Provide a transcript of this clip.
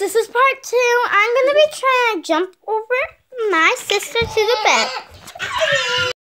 this is part two. I'm going to be trying to jump over my sister to the bed.